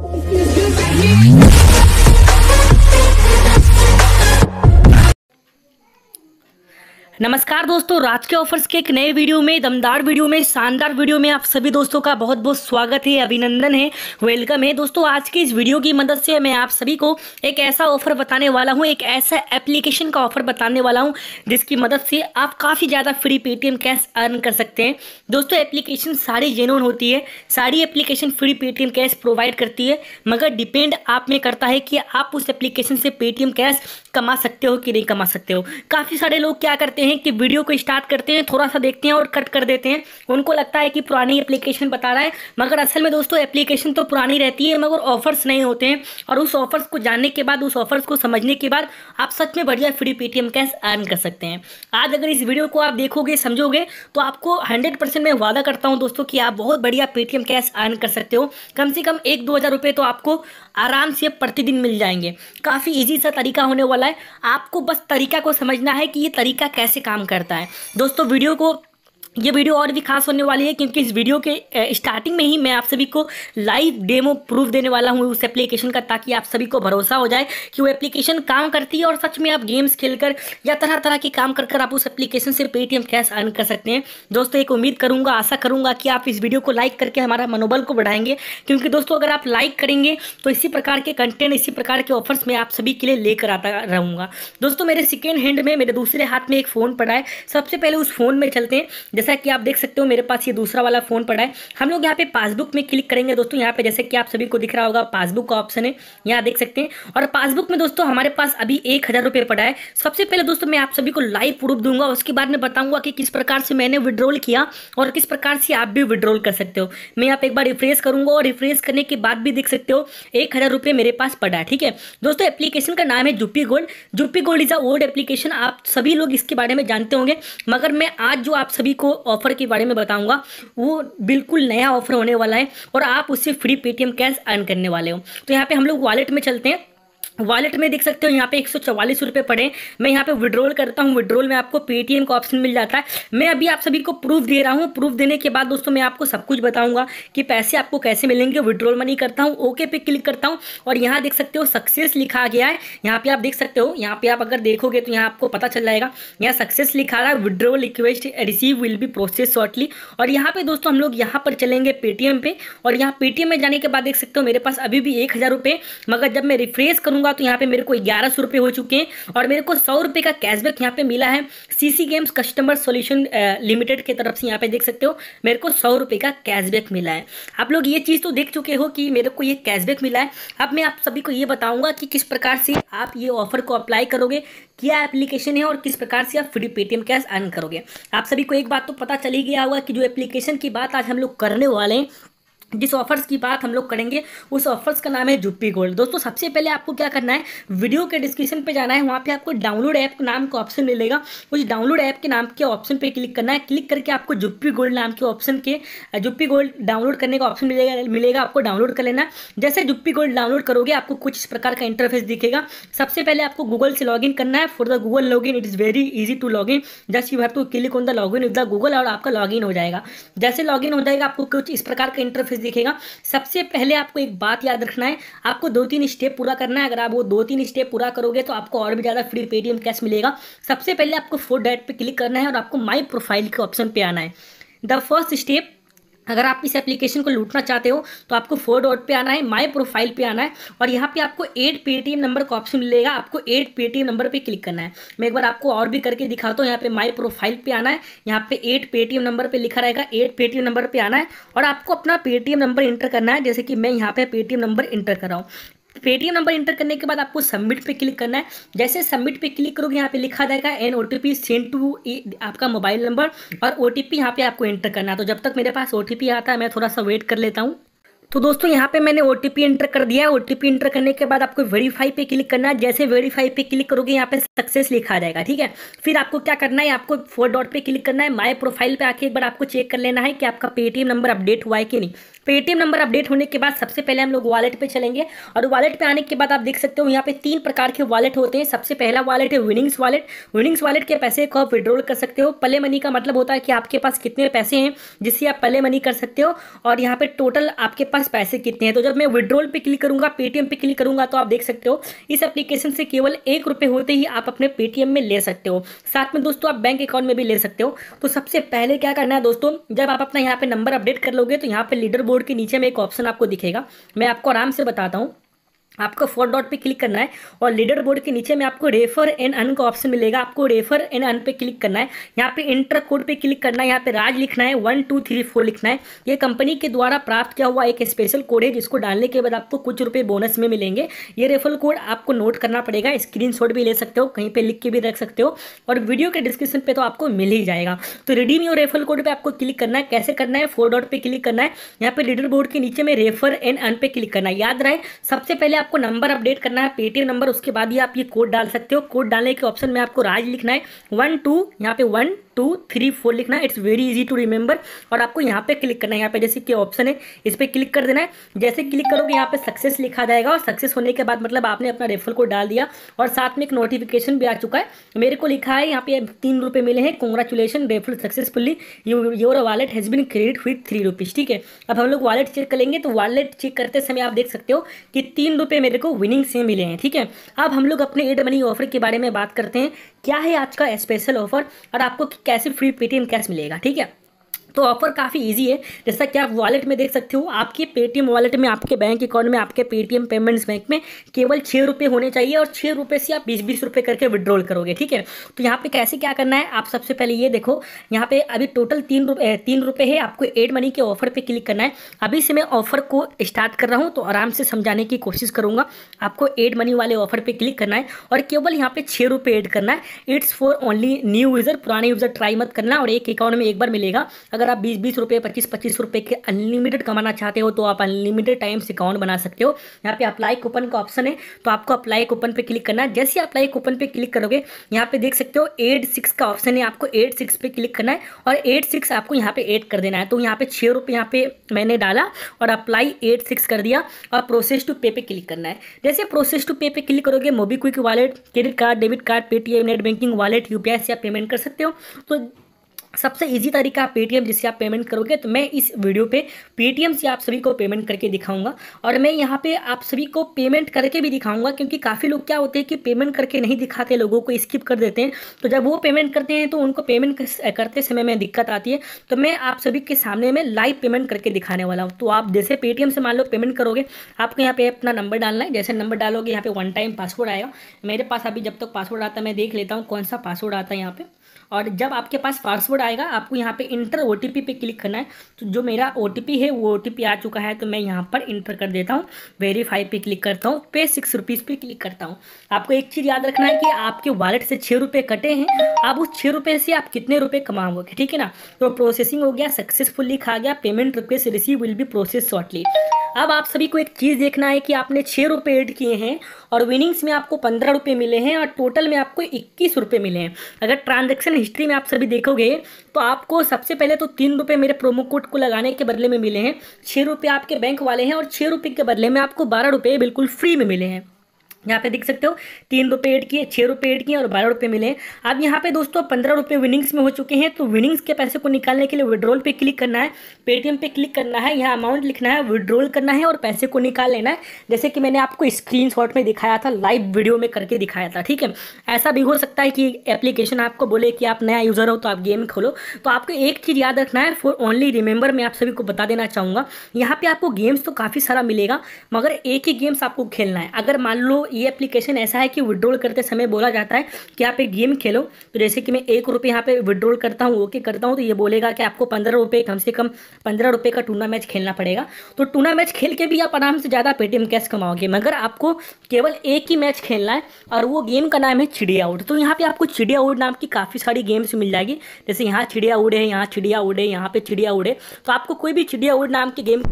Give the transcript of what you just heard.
Thank you. नमस्कार दोस्तों राज के ऑफर्स के एक नए वीडियो में, दमदार वीडियो में, शानदार वीडियो में आप सभी दोस्तों का बहुत बहुत स्वागत है, अभिनंदन है वेलकम है। दोस्तों, आज की इस वीडियो की मदद से मैं आप सभी को एक ऐसा ऑफ़र बताने वाला हूँ, एक ऐसा एप्लीकेशन का ऑफ़र बताने वाला हूँ, जिसकी मदद से आप काफ़ी ज़्यादा फ्री पेटीएम कैश अर्न कर सकते हैं। दोस्तों एप्लीकेशन सारी जेनवन होती है, सारी application free Paytm cash provide करती है, मगर डिपेंड आप में करता है कि आप उस एप्लीकेशन से पेटीएम कैश कमा सकते हो कि नहीं कमा सकते हो? काफ़ी सारे लोग क्या करते हैं कि वीडियो को स्टार्ट करते हैं थोड़ा सा देखते हैं और कट कर देते हैं। उनको लगता है कि पुरानी एप्लीकेशन बता रहा है, मगर असल में दोस्तों एप्लीकेशन तो पुरानी रहती है, मगर ऑफर्स नहीं होते हैं। और उस ऑफर्स को जानने के बाद, उस ऑफर्स को समझने के बाद आप सच में बढ़िया फ्री पेटीएम कैश अर्न कर सकते हैं। आज अगर इस वीडियो को आप देखोगे, समझोगे तो आपको हंड्रेड मैं वादा करता हूँ दोस्तों कि आप बहुत बढ़िया पेटीएम कैश अर्न कर सकते हो। कम से कम एक दो हज़ार रुपये तो आपको आराम से प्रतिदिन मिल जाएँगे। काफ़ी ईजी सा तरीका होने वाला है। आपको बस तरीका को समझना है कि ये तरीका कैसे काम करता है। दोस्तों वीडियो को ये वीडियो और भी खास होने वाली है क्योंकि इस वीडियो के स्टार्टिंग में ही मैं आप सभी को लाइव डेमो प्रूफ देने वाला हूँ उस एप्लीकेशन का ताकि आप सभी को भरोसा हो जाए कि वो एप्लीकेशन काम करती है और सच में आप गेम्स खेलकर या तरह तरह के काम कर कर आप उस एप्लीकेशन से पेटीएम कैश अर्न कर सकते हैं। दोस्तों, एक उम्मीद करूँगा, आशा करूँगा कि आप इस वीडियो को लाइक करके हमारा मनोबल को बढ़ाएँगे। क्योंकि दोस्तों, अगर आप लाइक करेंगे तो इसी प्रकार के कंटेंट इसी प्रकार के ऑफर्स मैं आप सभी के लिए लेकर आता रहूँगा। दोस्तों, मेरे सेकेंड हैंड में, मेरे दूसरे हाथ में एक फ़ोन पड़ा है। सबसे पहले उस फ़ोन में चलते हैं। जैसा कि आप देख सकते हो, मेरे पास ये दूसरा वाला फ़ोन पड़ा है। हम लोग यहाँ पे पासबुक में क्लिक करेंगे दोस्तों। यहाँ पे जैसे कि आप सभी को दिख रहा होगा पासबुक का ऑप्शन है। यहाँ देख सकते हैं। और पासबुक में दोस्तों, हमारे पास अभी एक हज़ार पड़ा है। सबसे पहले दोस्तों, मैं आप सभी को लाइव प्रूफ दूँगा। उसके बाद में बताऊँगा कि किस प्रकार से मैंने विड्रॉल किया और किस प्रकार से आप भी विड्रॉल कर सकते हो। मैं यहाँ एक बार रिफ्रेश करूँगा और रिफ्रेश करने के बाद भी देख सकते हो, एक मेरे पास पड़ा है, ठीक है? दोस्तों एप्लीकेशन का नाम है Zupee gold Zupee gold is a old application आप सभी लोग इसके बारे में जानते होंगे। मगर मैं आज जो आप सभी को ऑफ़र के बारे में बताऊँगा। वो बिल्कुल नया ऑफ़र होने वाला है और आप उससे फ्री पेटीएम कैश अर्न करने वाले हो। तो यहाँ पे हम लोग वॉलेट में चलते हैं। वॉलेट में देख सकते हो, यहाँ पे एक सौ चौवालीस रुपये पड़े मैं यहाँ पे विड्रॉल करता हूँ विड्रॉल में आपको पेटीएम का ऑप्शन मिल जाता है। मैं अभी आप सभी को प्रूफ दे रहा हूँ। प्रूफ देने के बाद दोस्तों मैं आपको सब कुछ बताऊँगा कि पैसे आपको कैसे मिलेंगे। विड्रॉल मनी करता हूँ ओके पे क्लिक करता हूँ। और यहाँ देख सकते हो सक्सेस लिखा गया है। यहाँ पे आप देख सकते हो, यहाँ पे आप अगर देखोगे तो यहाँ आपको पता चल जाएगा। यहाँ सक्सेस लिखा रहा है withdrawal request receive will be process shortly और यहाँ पे दोस्तों हम लोग यहाँ पर चलेंगे पेटीएम पे। और यहाँ पेटीएम में जाने के बाद देख सकते हो, मेरे पास अभी भी एक हज़ार रुपये मगर जब मैं रिफ्रेश करूँगा होगा तो यहाँ पे मेरे को ग्यारह सौ रुपये हो चुके हैं और मेरे को सौ रुपये का कैशबैक यहाँ पे मिला है। CC games customer solution limited की तरफ़ से यहाँ पे देख सकते हो, मेरे को सौ रुपये का कैशबैक मिला है। आप लोग ये चीज़ तो देख चुके हो कि मेरे को ये कैशबैक मिला है। अब मैं आप सभी को ये बताऊँगा कि किस प्रकार से आप ये ऑफ़र को अप्लाई करोगे, क्या एप्लीकेशन है और किस प्रकार से आप फ्री पेटीएम कैश अर्न करोगे। आप सभी को एक बात तो पता चली गया होगा कि जो एप्लीकेशन की बात आज हम लोग करने वाले हैं जिस ऑफर्स की बात हम लोग करेंगे, उस ऑफर्स का नाम है जुप्पी गोल्ड। दोस्तों, सबसे पहले आपको क्या करना है वीडियो के डिस्क्रिप्शन पे जाना है, वहाँ पे आपको डाउनलोड ऐप नाम का ऑप्शन मिलेगा। उस डाउनलोड ऐप के नाम के ऑप्शन पे क्लिक करना है। क्लिक करके आपको जुप्पी गोल्ड नाम के ऑप्शन के, जुप्पी गोल्ड डाउनलोड करने का ऑप्शन मिलेगा मिलेगा, आपको डाउनलोड कर लेना। जैसे जुप्पी गोल्ड डाउनलोड करोगे, आपको कुछ इस प्रकार का इंटरफेस दिखेगा। सबसे पहले आपको गूगल से लॉग करना है। For the Google log it is very easy to log in just you have to click on the log in with the Google और आपका लॉग हो जाएगा। जैसे लॉग हो जाएगा, आपको कुछ इस प्रकार का इंटरफेस दिखेगा। सबसे पहले आपको एक बात याद रखना है, आपको दो तीन स्टेप पूरा करना है। अगर आप वो दो तीन स्टेप पूरा करोगे तो आपको और भी ज़्यादा फ्री पेटीएम कैश मिलेगा। सबसे पहले आपको फोर डाइट पर क्लिक करना है और आपको माई प्रोफ़ाइल के ऑप्शन पर आना है। द फ़र्स्ट स्टेप अगर आप इस एप्लीकेशन को लूटना चाहते हो तो आपको फोर डॉट पे आना है माय प्रोफ़ाइल पे आना है, और यहाँ पे आपको एट पेटीएम नंबर का ऑप्शन मिलेगा, आपको एट पेटीएम नंबर पे क्लिक करना है। मैं एक बार आपको और भी करके दिखाता हूँ, यहाँ पे माय प्रोफ़ाइल पे आना है, यहाँ पे एट पेटीएम नंबर पे लिखा रहेगा एट पेटीएम नंबर पर आना है, और आपको अपना पेटीएम नंबर इंटर करना है, जैसे कि मैं यहाँ पे पेटीएम नंबर इंटर कर रहा हूँ। पेटीएम नंबर इंटर करने के बाद आपको सबमिट पे क्लिक करना है। जैसे सबमिट पे क्लिक करोगे, यहाँ पे लिखा जाएगा N O T send to आपका मोबाइल नंबर और ओ टी यहाँ पे आपको एंटर करना है। तो जब तक मेरे पास ओ टी पी आता है, मैं थोड़ा सा वेट कर लेता हूँ। तो दोस्तों, यहाँ पे मैंने ओ एंटर कर दिया है। ओ इंटर करने के बाद आपको वेरीफाई पे क्लिक करना है। जैसे वेरीफाई पे क्लिक करोगे, यहाँ पे सक्सेस लिखा जाएगा, ठीक है? फिर आपको क्या करना है? आपको फोर डॉट पे क्लिक करना है। माय प्रोफ़ाइल पे आके एक बार आपको चेक कर लेना है कि आपका पेटीएम नंबर अपडेट हुआ है कि नहीं। पेटीएम नंबर अपडेट होने के बाद सबसे पहले हम लोग वॉलेट पे चलेंगे। और वॉलेट पे आने के बाद आप देख सकते हो यहाँ पे तीन प्रकार के वॉलेट होते हैं। सबसे पहला वॉलेट है विनिंग्स वॉलेट विनिंग्स वॉलेट के पैसे को आप विड्रॉल कर सकते हो। पले मनी का मतलब होता है कि आपके पास कितने पैसे हैं, जिससे आप पले मनी कर सकते हो। और यहाँ पे टोटल आपके पास पैसे कितने हैं। तो जब मैं विड्रॉल पे क्लिक करूँगा पेटीएम पे क्लिक करूँगा तो आप देख सकते हो, इस एप्लीकेशन से केवल एक होते ही आप अपने पेटीएम में ले सकते हो। साथ में दोस्तों, आप बैंक अकाउंट में भी ले सकते हो। तो सबसे पहले क्या करना है दोस्तों, जब आप अपना यहाँ पे नंबर अपडेट कर लोगे तो यहाँ पे लीडर बोर्ड के नीचे में एक ऑप्शन आपको दिखेगा। मैं आपको आराम से बताता हूँ। आपको फोर डॉट पे क्लिक करना है और लीडर बोर्ड के नीचे में आपको रेफर एन अन का ऑप्शन मिलेगा। आपको रेफर एन अन पे क्लिक करना है। यहाँ पे इंटर कोड पे क्लिक करना है। यहाँ पे राज लिखना है। वन टू थ्री फोर लिखना है। ये कंपनी के द्वारा प्राप्त किया हुआ एक स्पेशल कोड है जिसको डालने के बाद आपको कुछ रुपये बोनस में मिलेंगे। ये रेफर कोड आपको नोट करना पड़ेगा। स्क्रीन भी ले सकते हो, कहीं पर लिख के भी रख सकते हो और वीडियो के डिस्क्रिप्शन पर तो आपको मिल ही जाएगा। तो रिडीम योर रेफर कोड पर आपको क्लिक करना है। कैसे करना है? फोर डॉट पर क्लिक करना है। यहाँ पर लीडर बोर्ड के नीचे में रेफर एन अन पे क्लिक करना है। याद रहे, सबसे पहले आपको नंबर अपडेट करना है पेटीएम नंबर उसके बाद ही आप ये कोड डाल सकते हो। कोड डालने के ऑप्शन में आपको राज लिखना है। वन टू यहाँ पे वन टू थ्री फोर लिखना it's very easy to remember और आपको यहाँ पे क्लिक करना है। यहाँ पे जैसे कि ऑप्शन है, इस पर क्लिक कर देना है। जैसे क्लिक करोगे, यहाँ पे सक्सेस लिखा जाएगा। और सक्सेस होने के बाद मतलब आपने अपना रेफर कोड डाल दिया। और साथ में एक नोटिफिकेशन भी आ चुका है। मेरे को लिखा है, यहाँ पे तीन रुपये मिले हैं। Congratulation refer successfully your wallet has been credit with three rupees ठीक है? अब हम लोग वॉलेट चेक करेंगे। तो वॉलेट चेक करते समय आप देख सकते हो कि तीन रुपये मेरे को विनिंग से मिले हैं। ठीक है? अब हम लोग अपने एड मनी ऑफ़र के बारे में बात करते हैं। क्या है आज का स्पेशल ऑफ़र और आपको कैसे फ्री पेटीएम कैश मिलेगा, ठीक है? तो ऑफ़र काफ़ी इजी है। जैसा कि आप वॉलेट में देख सकते हो, आपके पेटीएम वॉलेट में, आपके बैंक अकाउंट में, आपके पेटीएम पेमेंट्स बैंक में केवल छः रुपये होने चाहिए और छः रुपये से आप बीस बीस रुपये करके विड्रॉल करोगे, ठीक है? तो यहाँ पे कैसे क्या करना है? आप सबसे पहले ये देखो, यहाँ पे अभी टोटल तीन रुपये तीन रुपये है। आपको एड मनी के ऑफ़र पर क्लिक करना है। अभी से मैं ऑफ़र को स्टार्ट कर रहा हूँ तो आराम से समझाने की कोशिश करूँगा। आपको एड मनी वाले ऑफ़र पर क्लिक करना है और केवल यहाँ पे छः रुपये एड करना है। It's for only new user पुराने यूज़र ट्राई मत करना और एक अकाउंट में एक बार मिलेगा। अगर आप बीस बीस रुपये पच्चीस पच्चीस रुपये के अनलिमिटेड कमाना चाहते हो तो आप अनलिमिटेड टाइम्स अकाउंट बना सकते हो। यहाँ पे अप्लाई कूपन का ऑप्शन है तो आपको अप्लाई कूपन पे क्लिक करना है। जैसे अप्लाई कूपन पे क्लिक करोगे, यहाँ पे देख सकते हो एट सिक्स का ऑप्शन है, आपको एट सिक्स पे क्लिक करना है और एट सिक्स आपको यहाँ पे एड कर देना है। तो यहाँ पे छः रुपये यहाँ पे मैंने डाला और अप्लाई एट सिक्स कर दिया और प्रोसेस टू पे पे क्लिक करना है। जैसे प्रोसेस टू पे पे क्लिक करोगे MobiKwik wallet credit card debit card Paytm net banking wallet UPI से आप पेमेंट कर सकते हो। तो सबसे इजी तरीका पेटीएम जिससे आप पेमेंट करोगे तो मैं इस वीडियो पे पेटीएम से आप सभी को पेमेंट करके दिखाऊँगा। और मैं यहाँ पे आप सभी को पेमेंट करके भी दिखाऊँगा, क्योंकि काफ़ी लोग क्या होते हैं कि पेमेंट करके नहीं दिखाते, लोगों को स्किप कर देते हैं। तो जब वो पेमेंट करते हैं तो उनको पेमेंट करते समय में दिक्कत आती है। तो मैं आप सभी के सामने में लाइव पेमेंट करके दिखाने वाला हूँ। तो आप जैसे पेटीएम से मान लो पेमेंट करोगे, आपको यहाँ पे अपना नंबर डालना है। जैसे नंबर डालोगे, यहाँ पे वन टाइम पासवर्ड आएगा। मेरे पास अभी जब तक पासवर्ड आता है, मैं देख लेता हूँ कौन सा पासवर्ड आता है यहाँ पे। और जब आपके पास पासवर्ड आएगा, आपको यहाँ पे इंटर ओ पे क्लिक करना है। तो जो मेरा ओटीपी है, वो ओटीपी आ चुका है तो मैं यहाँ पर इंटर कर देता हूँ। वेरीफाई पे क्लिक करता हूँ। पे सिक्स रुपीज़ पे क्लिक करता हूँ। आपको एक चीज़ याद रखना है कि आपके वॉलेट से छः रुपये कटे हैं। आप उस छः रुपये से आप कितने रुपये कमाओगे, ठीक है ना? तो प्रोसेसिंग हो गया सक्सेसफुली खा गया payment request receive will be process shortly अब आप सभी को एक चीज़ देखना है कि आपने छः रुपये एड किए हैं और विनिंग्स में आपको पंद्रह रुपये मिले हैं और टोटल में आपको इक्कीस रुपये मिले हैं। अगर ट्रांजेक्शन हिस्ट्री में आप सभी देखोगे तो आपको सबसे पहले तो तीन रुपये मेरे प्रोमो कोड को लगाने के बदले में मिले हैं। छः रुपये आपके बैंक वाले हैं और छः रुपये के बदले में आपको बारह रुपये बिल्कुल फ्री में मिले हैं। यहाँ पे देख सकते हो, तीन रुपये एड किए छः रुपये एड किए और बारह रुपये मिले। अब यहाँ पे दोस्तों पंद्रह रुपये विनिंग्स में हो चुके हैं तो विनिंग्स के पैसे को निकालने के लिए विड्रॉल पे क्लिक करना है। पेटीएम पे क्लिक करना है, यहाँ अमाउंट लिखना है विड्रॉल करना है और पैसे को निकाल लेना है। जैसे कि मैंने आपको स्क्रीन में दिखाया था लाइव वीडियो में करके दिखाया था, ठीक है? ऐसा भी हो सकता है कि एप्लीकेशन आपको बोले कि आप नया यूज़र हो तो आप गेम खोलो। तो आपको एक चीज़ याद रखना है फॉर ओनली रिमेंबर मैं आप सभी को बता देना चाहूँगा। यहाँ पर आपको गेम्स तो काफ़ी सारा मिलेगा, मगर एक ही गेम्स आपको खेलना है। अगर मान लो ये एप्लीकेशन ऐसा है कि विड्रॉल करते समय बोला जाता है कि आप एक गेम खेलो। तो जैसे कि मैं एक रुपये यहाँ पे विड्रॉल करता हूँ ओके करता हूँ तो ये बोलेगा कि आपको पंद्रह रुपये, कम से कम पंद्रह रुपये का टूर्ना मैच खेलना पड़ेगा। तो टूर्ना मैच खेल के भी आप आराम से ज़्यादा पेटीएम कैश कमाओगे, मगर आपको केवल एक ही मैच खेलना है और वो गेम का नाम है चिड़िया उड़। तो यहाँ पर आपको चिड़िया उड़ नाम की काफ़ी सारी गेम्स मिल जाएगी। जैसे यहाँ चिड़िया उड़े यहाँ चिड़िया उड़े यहाँ पे चिड़िया उड़े तो आपको कोई भी चिड़िया उड़ नाम की गेम